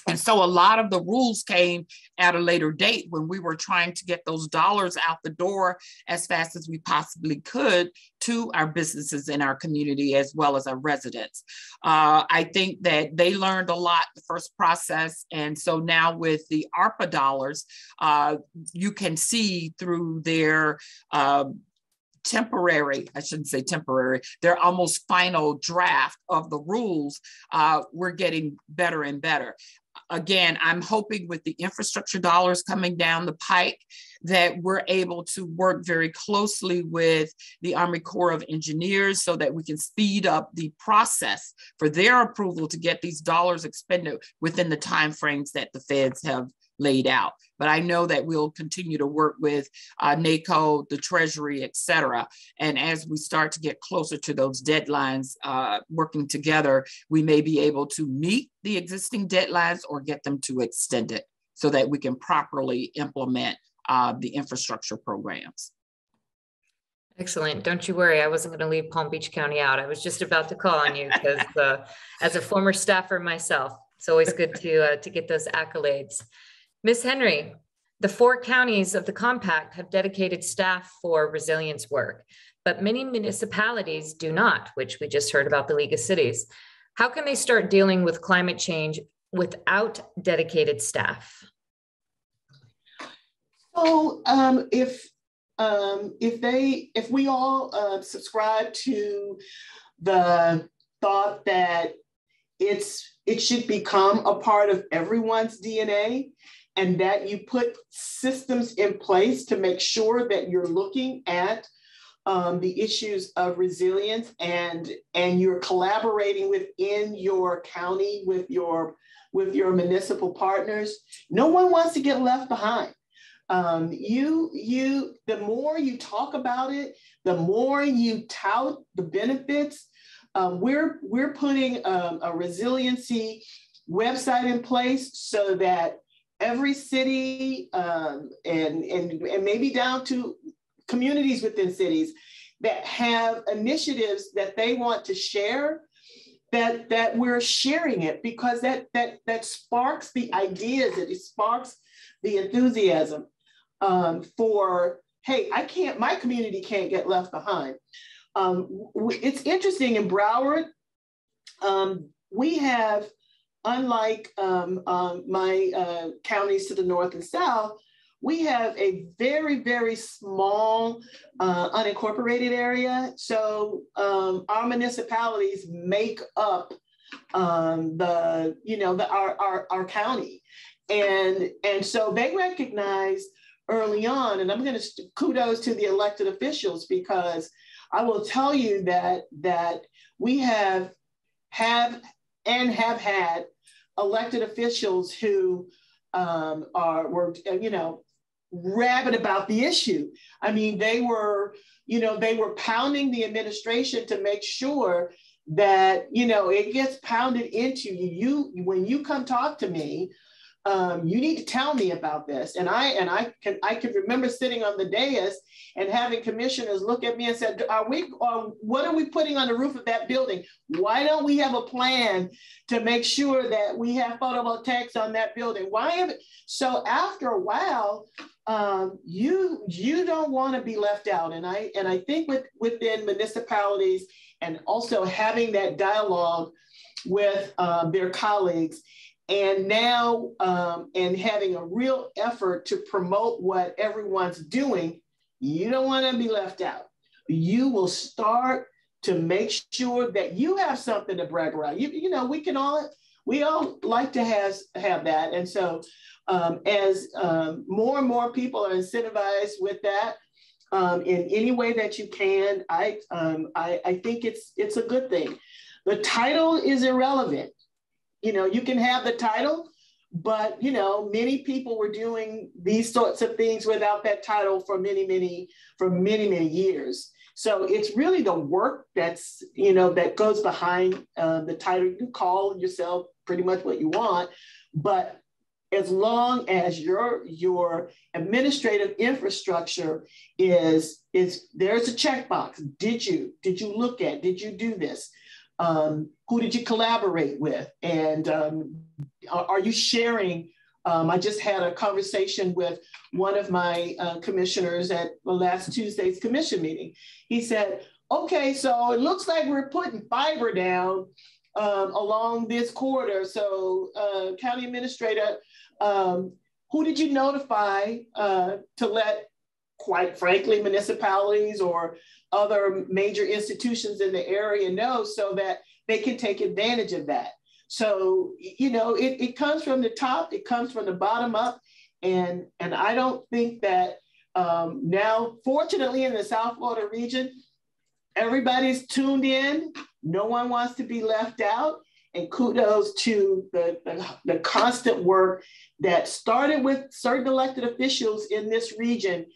and so a lot of the rules came at a later date when we were trying to get those dollars out the door as fast as we possibly could to our businesses in our community as well as our residents. Uh, I think that they learned a lot the first process. And so now with the ARPA dollars, uh, you can see through their uh, temporary, I shouldn't say temporary, their almost final draft of the rules, uh, we're getting better and better again, I'm hoping with the infrastructure dollars coming down the pike that we're able to work very closely with the Army Corps of Engineers so that we can speed up the process for their approval to get these dollars expended within the timeframes that the feds have laid out. But I know that we'll continue to work with uh, NACO, the Treasury, et cetera. And as we start to get closer to those deadlines, uh, working together, we may be able to meet the existing deadlines or get them to extend it so that we can properly implement uh, the infrastructure programs. Excellent. Don't you worry. I wasn't going to leave Palm Beach County out. I was just about to call on you because uh, as a former staffer myself, it's always good to, uh, to get those accolades. Ms. Henry, the four counties of the compact have dedicated staff for resilience work, but many municipalities do not, which we just heard about the League of Cities. How can they start dealing with climate change without dedicated staff? So um, if um, if they if we all uh, subscribe to the thought that it's it should become a part of everyone's DNA and that you put systems in place to make sure that you're looking at um, the issues of resilience and and you're collaborating within your county with your with your municipal partners. No one wants to get left behind. Um, you you the more you talk about it the more you tout the benefits. Um, we're we're putting um, a resiliency website in place so that every city um, and, and and maybe down to communities within cities that have initiatives that they want to share that that we're sharing it because that that that sparks the ideas it sparks the enthusiasm um, for, hey, I can't, my community can't get left behind. Um, it's interesting in Broward, um, we have, unlike um, um, my uh, counties to the north and south, we have a very, very small uh, unincorporated area. So um, our municipalities make up um, the, you know, the, our, our, our county. And, and so they recognize early on. And I'm going to kudos to the elected officials because I will tell you that that we have have and have had elected officials who um, are were you know rabid about the issue. I mean, they were you know they were pounding the administration to make sure that you know it gets pounded into you. You when you come talk to me um, you need to tell me about this. And I and I can I can remember sitting on the dais and having commissioners look at me and said, "Are we? What are we putting on the roof of that building? Why don't we have a plan to make sure that we have photovoltaics on that building? Why have it?" So after a while, um, you you don't want to be left out. And I and I think with within municipalities and also having that dialogue with uh, their colleagues and now um, and having a real effort to promote what everyone's doing you don't want to be left out. You will start to make sure that you have something to brag about. You, you know we can all we all like to have have that. And so um, as um, more and more people are incentivized with that um, in any way that you can I, um, I i think it's it's a good thing. The title is irrelevant you know, you can have the title, but you know, many people were doing these sorts of things without that title for many, many, for many, many years. So it's really the work that's, you know, that goes behind uh, the title. You call yourself pretty much what you want, but as long as your your administrative infrastructure is is there's a checkbox. Did you did you look at? Did you do this? Um, who did you collaborate with? And um, are, you sharing? Um, I just had a conversation with one of my uh, commissioners at the last Tuesday's commission meeting. He said, okay, so it looks like we're putting fiber down um, along this corridor. So uh, county administrator, um, who did you notify uh, to let, quite frankly, municipalities or other major institutions in the area know so that they can take advantage of that. So, you know, it, it comes from the top, it comes from the bottom up. And, and I don't think that um, now, fortunately, in the South Florida region, everybody's tuned in. No one wants to be left out. and kudos to the, the, the constant work that started with certain elected officials in this region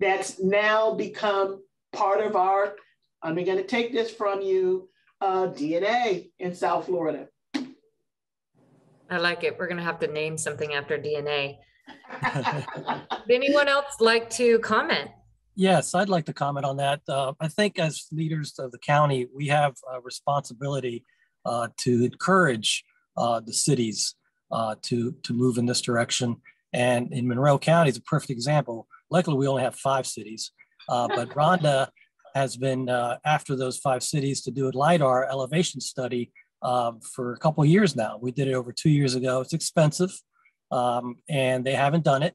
that's now become part of our, I'm going to take this from you, uh, DNA in South Florida. I like it. We're going to have to name something after DNA. Would <laughs> anyone else like to comment? Yes, I'd like to comment on that. Uh, I think as leaders of the county, we have a responsibility uh, to encourage uh, the cities uh, to, to move in this direction. And in Monroe County is a perfect example. Luckily, we only have five cities, uh, but Rhonda has been uh, after those five cities to do a LIDAR elevation study um, for a couple years now. We did it over two years ago. It's expensive um, and they haven't done it.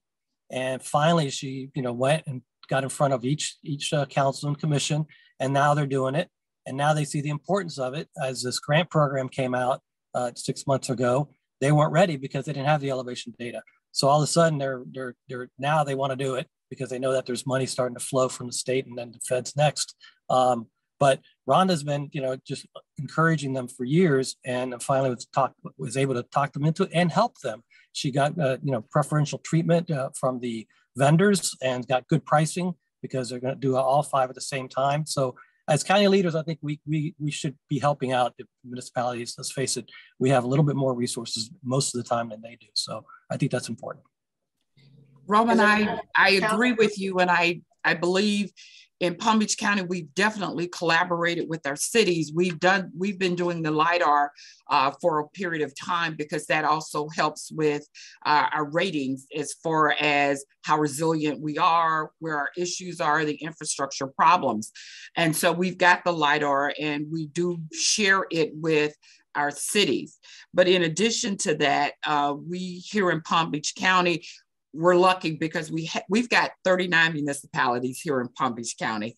And finally, she, you know, went and got in front of each each uh, council and commission, and now they're doing it. And now they see the importance of it. As this grant program came out uh, six months ago, they weren't ready because they didn't have the elevation data. So all of a sudden, they're they're they're now they want to do it because they know that there's money starting to flow from the state and then the feds next. Um, but Rhonda's been, you know, just encouraging them for years, and finally was talk was able to talk them into it and help them. She got, uh, you know, preferential treatment uh, from the vendors and got good pricing because they're going to do all five at the same time. So as county leaders, I think we, we, we should be helping out the municipalities. Let's face it, we have a little bit more resources most of the time than they do. So I think that's important. Roman, I, I agree with you. And I, I believe in Palm Beach County, we've definitely collaborated with our cities. We've done, we've been doing the LIDAR uh, for a period of time because that also helps with uh, our ratings as far as how resilient we are, where our issues are, the infrastructure problems. And so we've got the LIDAR and we do share it with our cities. But in addition to that, uh, we here in Palm Beach County, we're lucky because we ha- we've got 39 municipalities here in Palm Beach County.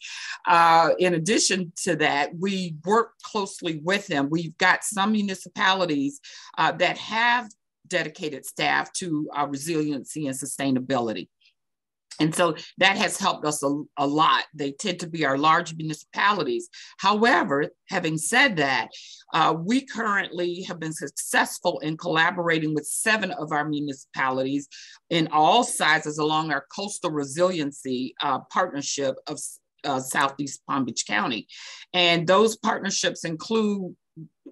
Uh, in addition to that, we work closely with them. We've got some municipalities uh, that have dedicated staff to uh, resiliency and sustainability. And so that has helped us a, a, lot. They tend to be our large municipalities. However, having said that, uh, we currently have been successful in collaborating with seven of our municipalities in all sizes along our coastal resiliency uh, partnership of uh, Southeast Palm Beach County. And those partnerships include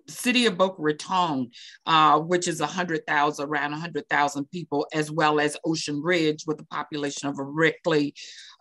city of Boca Raton, uh, which is 100,000, around 100,000 people, as well as Ocean Ridge with a population of Ripley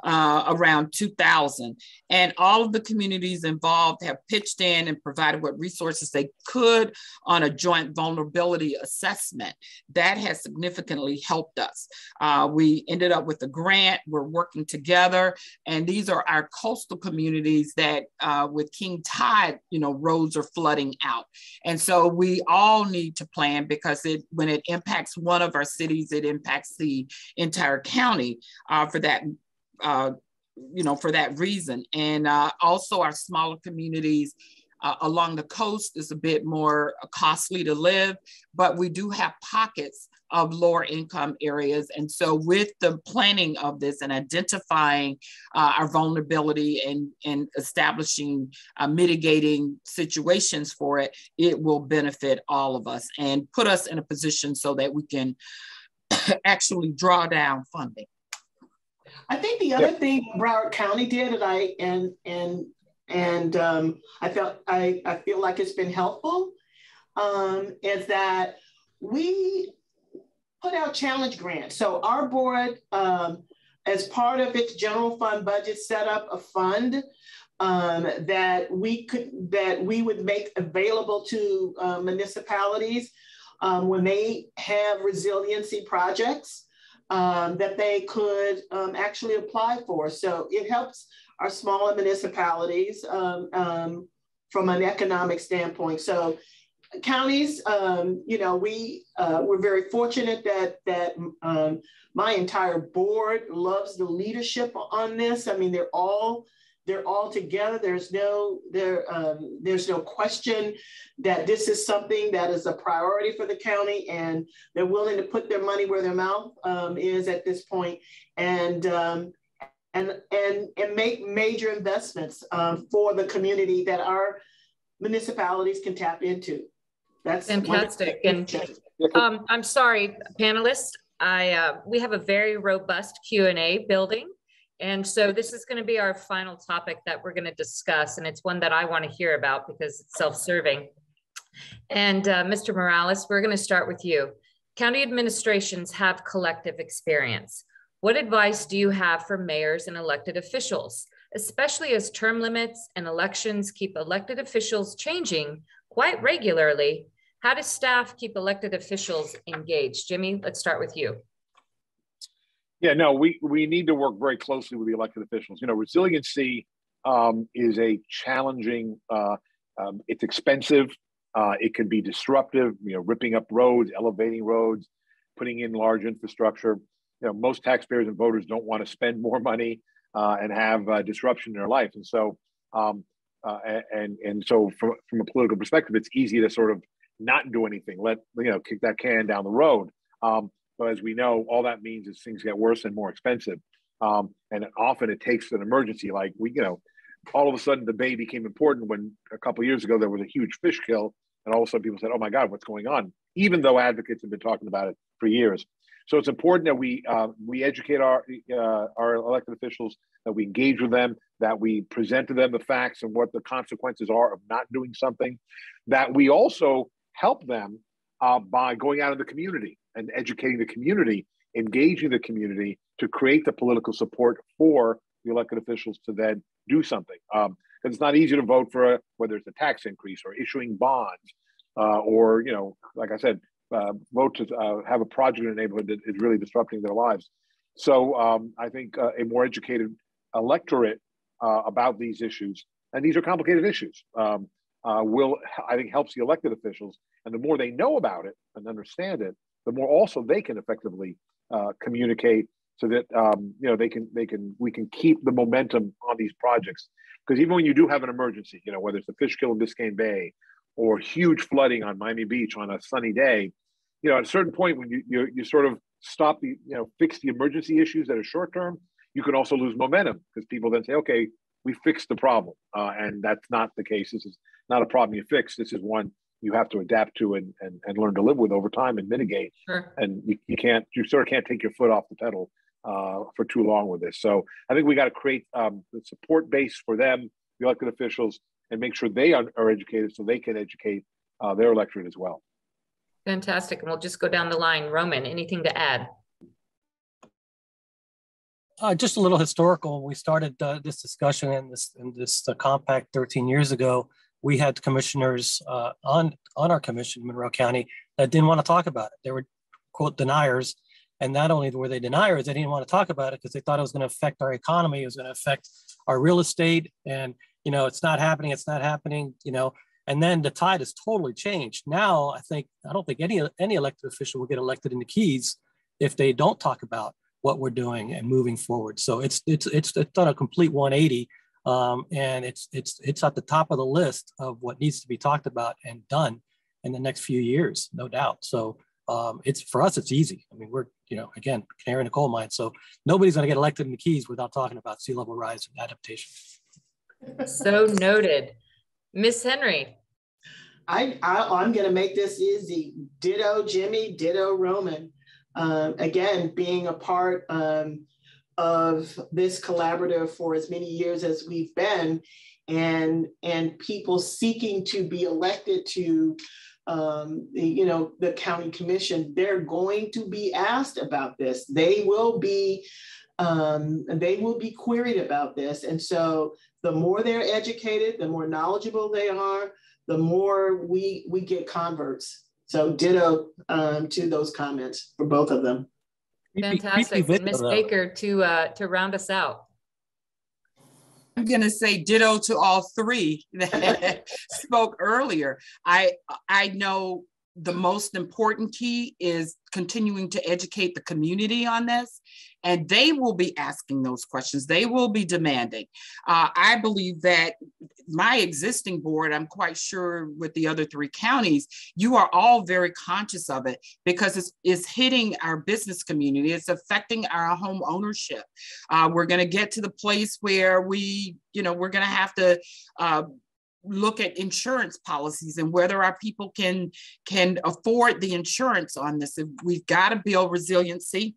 uh, around 2,000. And all of the communities involved have pitched in and provided what resources they could on a joint vulnerability assessment. That has significantly helped us. Uh, we ended up with a grant, we're working together, and these are our coastal communities that uh, with King Tide, you know, roads are flooding out. And so we all need to plan because it when it impacts one of our cities, it impacts the entire county uh, for that uh, you know, for that reason. And uh, also our smaller communities uh, along the coast is a bit more costly to live, but we do have pockets of lower income areas. And so with the planning of this and identifying uh, our vulnerability and, and establishing uh, mitigating situations for it, it will benefit all of us and put us in a position so that we can <coughs> actually draw down funding. I think the other thing Broward County did, and I and and and um, I felt I, I feel like it's been helpful, um, is that we put out challenge grants. So our board, um, as part of its general fund budget, set up a fund um, that we could that we would make available to uh, municipalities um, when they have resiliency projects um, that they could um, actually apply for. So it helps our smaller municipalities um, from an economic standpoint. So counties, um, you know, we uh, we're very fortunate that that um, my entire board loves the leadership on this. I mean, they're all they're all together. There's no there um, there's no question that this is something that is a priority for the county, and they're willing to put their money where their mouth um, is at this point, and um, and and and make major investments um, for the community that our municipalities can tap into. That's fantastic. And um, I'm sorry, panelists. I uh, we have a very robust Q and A building, and so this is going to be our final topic that we're going to discuss, and it's one that I want to hear about because it's self-serving. And uh, Mr. Morales, we're going to start with you. County administrations have collective experience. What advice do you have for mayors and elected officials, especially as term limits and elections keep elected officials changing quite regularly? How does staff keep elected officials engaged? Jimmy, let's start with you. Yeah, no, we, we need to work very closely with the elected officials. You know, resiliency um, is a challenging, uh, um, it's expensive, uh, it can be disruptive, you know, ripping up roads, elevating roads, putting in large infrastructure you know most taxpayers and voters don't want to spend more money uh, and have uh, disruption in their life and so um, uh, and and so from, from a political perspective it's easy to sort of not do anything let you know kick that can down the road. Um, but as we know all that means is things get worse and more expensive. Um, and often it takes an emergency like we you know all of a sudden the bay became important when a couple years ago there was a huge fish kill and all of a sudden people said oh my god what's going on? Even though advocates have been talking about it for years. So it's important that we uh, we educate our uh, our elected officials, that we engage with them, that we present to them the facts and what the consequences are of not doing something, that we also help them uh, by going out in the community and educating the community, engaging the community to create the political support for the elected officials to then do something. Um, it's not easy to vote for a, whether it's a tax increase or issuing bonds uh, or you know, like I said, uh, vote to uh, have a project in a neighborhood that is really disrupting their lives. So um, I think uh, a more educated electorate uh, about these issues, and these are complicated issues, um, uh, will I think helps the elected officials. And the more they know about it and understand it, the more also they can effectively uh, communicate so that um, you know they can they can we can keep the momentum on these projects. Because even when you do have an emergency, you know whether it's a fish kill in Biscayne Bay or huge flooding on Miami Beach on a sunny day, you know, at a certain point when you, you, you sort of stop the, you know, fix the emergency issues that are short term, you can also lose momentum because people then say, okay, we fixed the problem. Uh, and that's not the case. This is not a problem you fix. This is one you have to adapt to and, and, and learn to live with over time and mitigate. Sure. And you, you can't, you sort of can't take your foot off the pedal uh, for too long with this. So I think we got to create um, the support base for them, the elected officials, and make sure they are, are educated so they can educate uh, their electorate as well. Fantastic. And we'll just go down the line. Roman, anything to add? Uh, just a little historical. We started uh, this discussion in this in this uh, compact 13 years ago. We had commissioners uh, on on our commission, in Monroe County, that didn't want to talk about it. They were quote deniers, and not only were they deniers, they didn't want to talk about it because they thought it was going to affect our economy, it was going to affect our real estate, and you know, it's not happening, it's not happening, you know. And then the tide has totally changed. Now, I think I don't think any any elected official will get elected in the Keys if they don't talk about what we're doing and moving forward. So it's it's it's, it's done a complete 180, um, and it's it's it's at the top of the list of what needs to be talked about and done in the next few years, no doubt. So um, it's for us, it's easy. I mean, we're you know again canary in the coal mine. So nobody's going to get elected in the Keys without talking about sea level rise and adaptation. So noted. Miss Henry. I, I am going to make this easy. Ditto Jimmy, ditto Roman. Um, again, being a part um, of this collaborative for as many years as we've been, and and people seeking to be elected to um, you know the county commission, they're going to be asked about this. They will be um, they will be queried about this, and so the more they're educated, the more knowledgeable they are, the more we we get converts. So ditto um, to those comments for both of them. Fantastic, Miss Baker to uh, to round us out. I'm going to say ditto to all three that <laughs> spoke earlier. I I know the most important key is continuing to educate the community on this and they will be asking those questions they will be demanding uh, i believe that my existing board i'm quite sure with the other three counties you are all very conscious of it because it's, it's hitting our business community it's affecting our home ownership uh, we're going to get to the place where we you know we're going to have to uh, look at insurance policies and whether our people can can afford the insurance on this. We've got to build resiliency.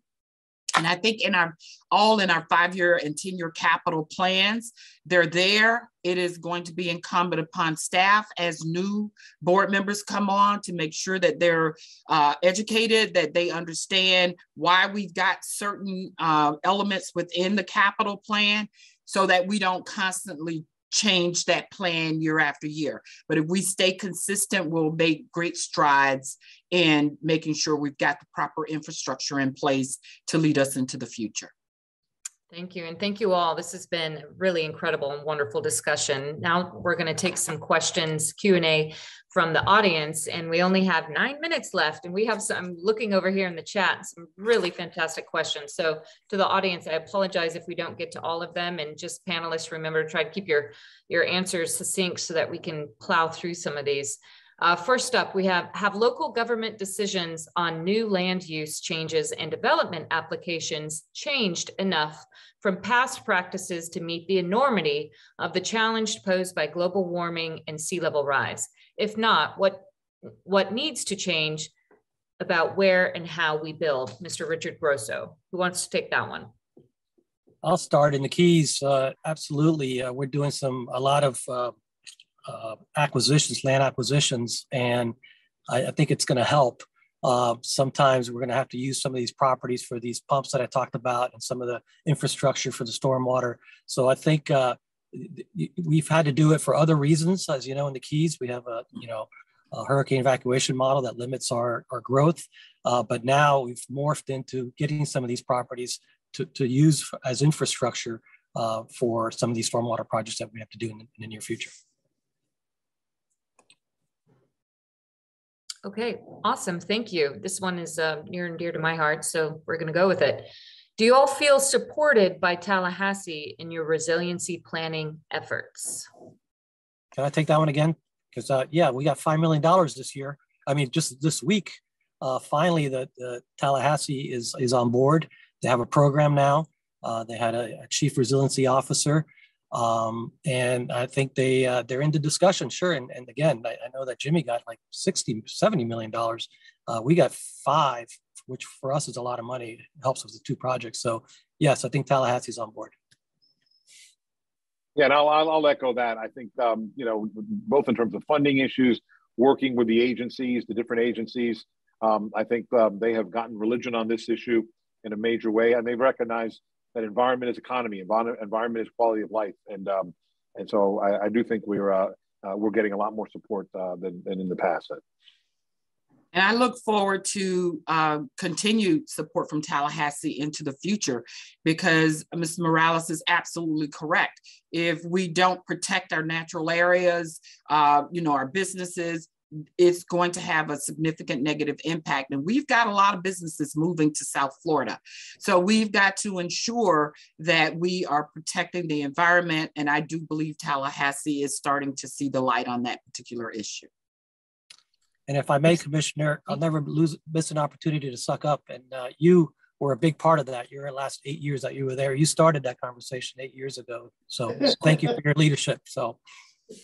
And I think in our all in our five-year and 10-year capital plans, they're there. It is going to be incumbent upon staff as new board members come on to make sure that they're uh, educated, that they understand why we've got certain uh, elements within the capital plan so that we don't constantly change that plan year after year. But if we stay consistent, we'll make great strides in making sure we've got the proper infrastructure in place to lead us into the future. Thank you. And thank you all. This has been really incredible and wonderful discussion. Now we're going to take some questions, Q&A from the audience, and we only have nine minutes left. And we have some, I'm looking over here in the chat, some really fantastic questions. So to the audience, I apologize if we don't get to all of them. And just panelists, remember to try to keep your, your answers succinct so that we can plow through some of these. Uh, first up, we have, have local government decisions on new land use changes and development applications changed enough from past practices to meet the enormity of the challenge posed by global warming and sea level rise? If not, what, what needs to change about where and how we build? Mr. Richard Grosso, who wants to take that one? I'll start in the Keys. Uh, absolutely, uh, we're doing some a lot of uh, uh, acquisitions, land acquisitions, and I, I think it's going to help. Uh, sometimes we're going to have to use some of these properties for these pumps that I talked about and some of the infrastructure for the stormwater. So I think uh, we've had to do it for other reasons. As you know, in the Keys, we have a you know a hurricane evacuation model that limits our, our growth. Uh, but now we've morphed into getting some of these properties to, to use as infrastructure uh, for some of these stormwater projects that we have to do in the, in the near future. Okay, awesome. Thank you. This one is uh, near and dear to my heart, so we're going to go with it. Do you all feel supported by Tallahassee in your resiliency planning efforts? Can I take that one again? Because uh, yeah, we got five million dollars this year. I mean, just this week, uh, finally, the, the, Tallahassee is is on board. They have a program now. Uh, they had a, a chief resiliency officer um, and I think they uh, they're into discussion, sure. And, and again, I, I, know that Jimmy got like 60, 70 million dollars. Uh, we got five, which for us is a lot of money. It helps with the two projects. So yes, I think Tallahassee's on board. Yeah, and I'll, I'll, I'll echo that. I think um, you know both in terms of funding issues, working with the agencies, the different agencies. Um, I think um, they have gotten religion on this issue in a major way, and they've recognized that environment is economy, environment is quality of life, and um, and so I, I, do think we're uh, uh, we're getting a lot more support uh, than, than in the past. And I look forward to uh, continued support from Tallahassee into the future because Ms. Morales is absolutely correct. If we don't protect our natural areas, uh, you know, our businesses, it's going to have a significant negative impact. And we've got a lot of businesses moving to South Florida. So we've got to ensure that we are protecting the environment. And I do believe Tallahassee is starting to see the light on that particular issue. And if I may, Commissioner, I'll never lose miss an opportunity to suck up. And uh, you were a big part of that. Your last eight years that you were there, you started that conversation eight years ago. So thank you for your leadership. So,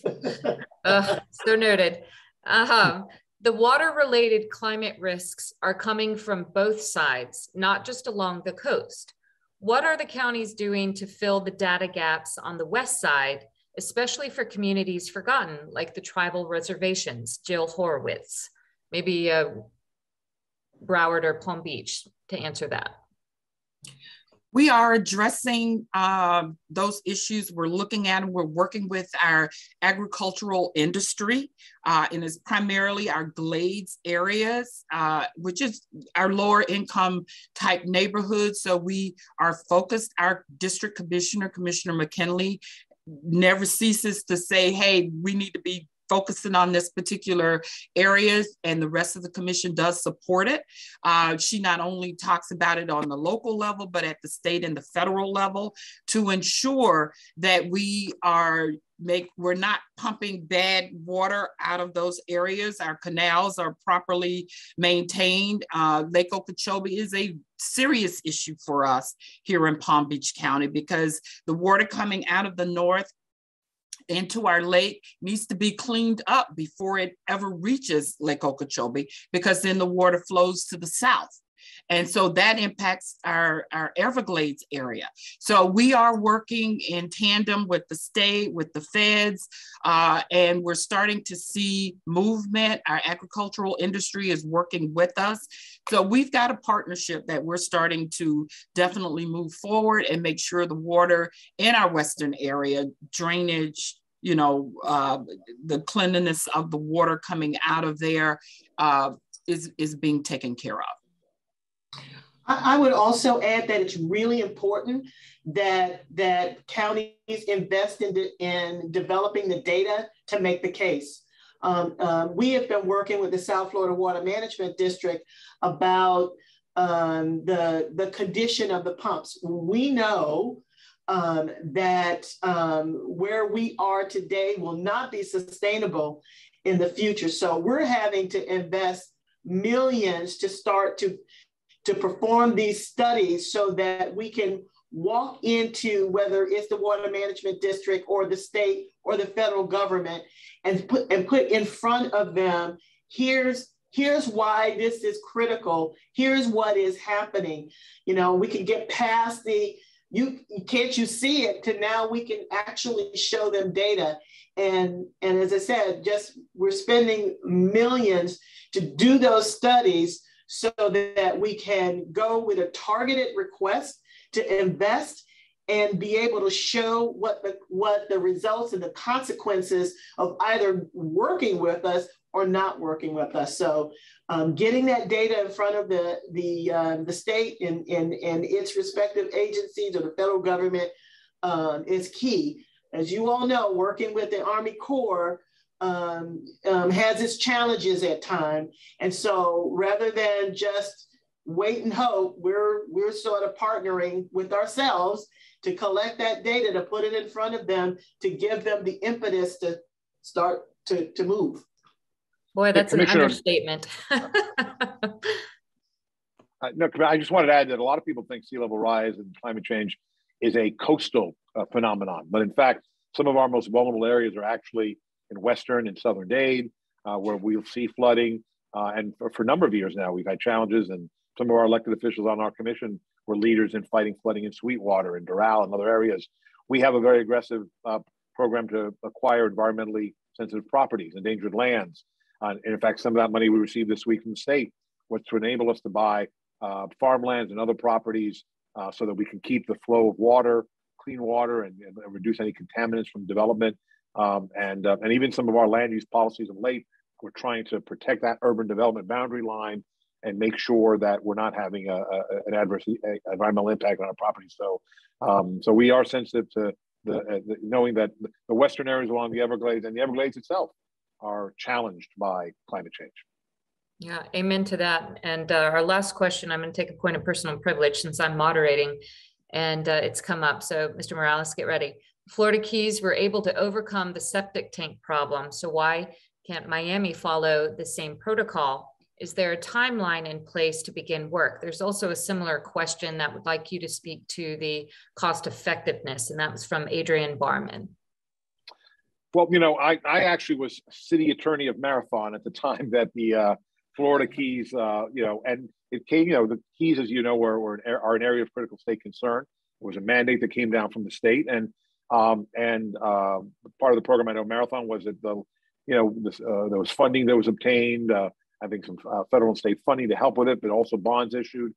<laughs> uh, so noted. Uh-huh. The water related climate risks are coming from both sides, not just along the coast. What are the counties doing to fill the data gaps on the west side, especially for communities forgotten, like the tribal reservations? Jill Horowitz, maybe uh, Broward or Palm Beach to answer that. We are addressing uh, those issues. We're looking at them. We're working with our agricultural industry, uh, and it's primarily our glades areas, uh, which is our lower income type neighborhoods. So we are focused. Our district commissioner, Commissioner McKinlay, never ceases to say, hey, we need to be focusing on this particular areas and the rest of the commission does support it. Uh, she not only talks about it on the local level, but at the state and the federal level to ensure that we are make we're not pumping bad water out of those areas our canals are properly maintained uh, lake okeechobee is a serious issue for us here in palm beach county because the water coming out of the north into our lake needs to be cleaned up before it ever reaches Lake Okeechobee, because then the water flows to the south. And so that impacts our, our Everglades area. So we are working in tandem with the state, with the feds, uh, and we're starting to see movement. Our agricultural industry is working with us. So we've got a partnership that we're starting to definitely move forward and make sure the water in our Western area, drainage, you know, uh, the cleanliness of the water coming out of there uh, is is being taken care of. I would also add that it's really important that that counties invest in, de, in developing the data to make the case. Um, um, we have been working with the South Florida Water Management District about um, the, the condition of the pumps. We know um, that um, where we are today will not be sustainable in the future. So we're having to invest millions to start to to perform these studies so that we can walk into whether it's the water management district or the state or the federal government and put and put in front of them here's here's why this is critical here's what is happening you know we can get past the you can't you see it to now we can actually show them data and and as i said just we're spending millions to do those studies so that we can go with a targeted request to invest and be able to show what the what the results and the consequences of either working with us or not working with us. So um, getting that data in front of the the um, the state and, and, and its respective agencies or the federal government um, is key. As you all know, working with the Army Corps, um, um, has its challenges at time. And so rather than just wait and hope, we're, we're sort of partnering with ourselves to collect that data, to put it in front of them, to give them the impetus to start to, to move. Boy, that's an understatement. uh, no, I just wanted to add that a lot of people think sea level rise and climate change is a coastal uh, phenomenon, but in fact, some of our most vulnerable areas are actually in Western and Southern Dade, uh, where we'll see flooding. Uh, and for, for, a number of years now, we've had challenges, and some of our elected officials on our commission were leaders in fighting flooding in Sweetwater and Doral and other areas. We have a very aggressive uh, program to acquire environmentally sensitive properties, endangered lands. Uh, and in fact, some of that money we received this week from the state was to enable us to buy uh, farmlands and other properties uh, so that we can keep the flow of water, clean water, and, and reduce any contaminants from development um, and, uh, and even some of our land use policies of late, we're trying to protect that urban development boundary line and make sure that we're not having a, a an adverse environmental impact on our property. So, um, so we are sensitive to the, uh, the, knowing that the western areas along the Everglades and the Everglades itself are challenged by climate change. Yeah, amen to that. And uh, our last question, I'm going to take a point of personal privilege since I'm moderating and uh, it's come up. So, Mr. Morales, get ready. Florida Keys were able to overcome the septic tank problem. So why can't Miami follow the same protocol? Is there a timeline in place to begin work? There's also a similar question that would like you to speak to the cost effectiveness, and that was from Adrian Barman. Well, you know, I, I actually was city attorney of Marathon at the time that the uh, Florida Keys, uh, you know, and it came, you know, the Keys, as you know, were, were an, are an area of critical state concern. It was a mandate that came down from the state, and um, and uh, part of the program I know Marathon was that the, you know, this, uh, there was funding that was obtained. Uh, I think some uh, federal and state funding to help with it, but also bonds issued.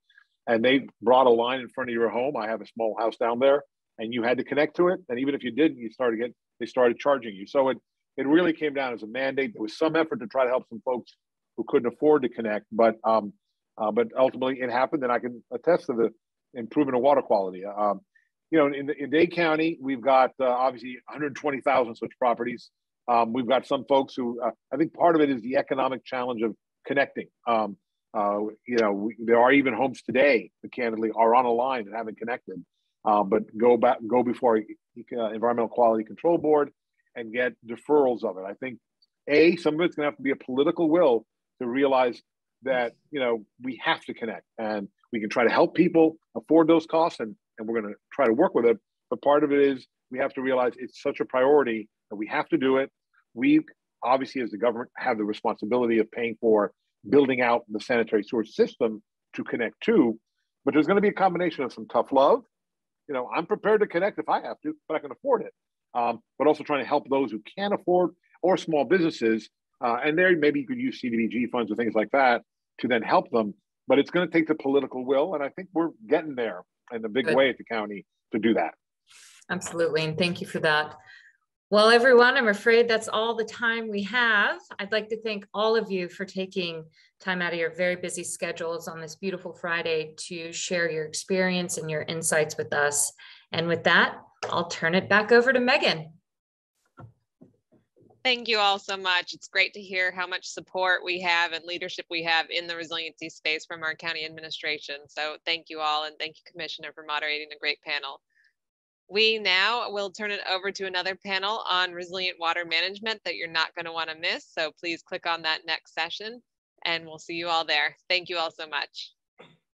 And they brought a line in front of your home. I have a small house down there, and you had to connect to it. And even if you didn't, you started get they started charging you. So it it really came down as a mandate. There was some effort to try to help some folks who couldn't afford to connect, but um, uh, but ultimately it happened, and I can attest to the improvement of water quality. Um, you know, in, in Dade County, we've got uh, obviously 120,000 such properties. Um, we've got some folks who uh, I think part of it is the economic challenge of connecting. Um, uh, you know, we, there are even homes today that candidly are on a line and haven't connected, um, but go back, go before uh, Environmental Quality Control Board and get deferrals of it. I think a some of it's going to have to be a political will to realize that you know we have to connect and we can try to help people afford those costs and and we're going to try to work with it. But part of it is we have to realize it's such a priority that we have to do it. We obviously, as the government, have the responsibility of paying for building out the sanitary sewer system to connect to. But there's going to be a combination of some tough love. You know, I'm prepared to connect if I have to, but I can afford it. Um, but also trying to help those who can't afford or small businesses. Uh, and there, maybe you could use CDBG funds or things like that to then help them. But it's going to take the political will. And I think we're getting there in a big Good. way at the county to do that. Absolutely. And thank you for that. Well, everyone, I'm afraid that's all the time we have. I'd like to thank all of you for taking time out of your very busy schedules on this beautiful Friday to share your experience and your insights with us. And with that, I'll turn it back over to Megan. Thank you all so much. It's great to hear how much support we have and leadership we have in the resiliency space from our county administration. So thank you all and thank you, Commissioner, for moderating a great panel. We now will turn it over to another panel on resilient water management that you're not going to want to miss. So please click on that next session and we'll see you all there. Thank you all so much.